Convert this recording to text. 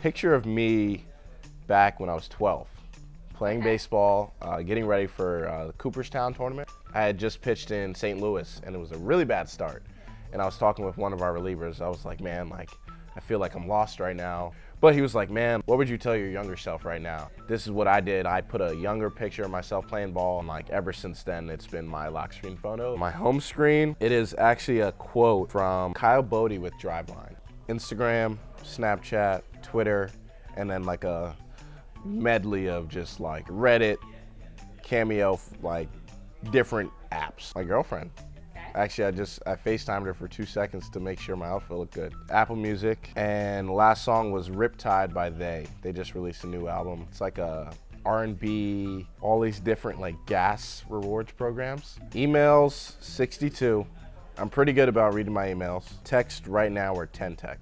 picture of me back when I was 12, playing baseball, uh, getting ready for uh, the Cooperstown tournament. I had just pitched in St. Louis, and it was a really bad start. And I was talking with one of our relievers. I was like, man, like, I feel like I'm lost right now. But he was like, man, what would you tell your younger self right now? This is what I did. I put a younger picture of myself playing ball, and like ever since then, it's been my lock screen photo. My home screen, it is actually a quote from Kyle Boddy with Driveline. Instagram, Snapchat, Twitter, and then like a medley of just like Reddit, Cameo, like different apps. My girlfriend. Actually, I just I FaceTimed her for two seconds to make sure my outfit looked good. Apple Music, and last song was Riptide by They. They just released a new album. It's like a R&B, all these different like gas rewards programs. Emails, 62. I'm pretty good about reading my emails. Text right now or 10 texts.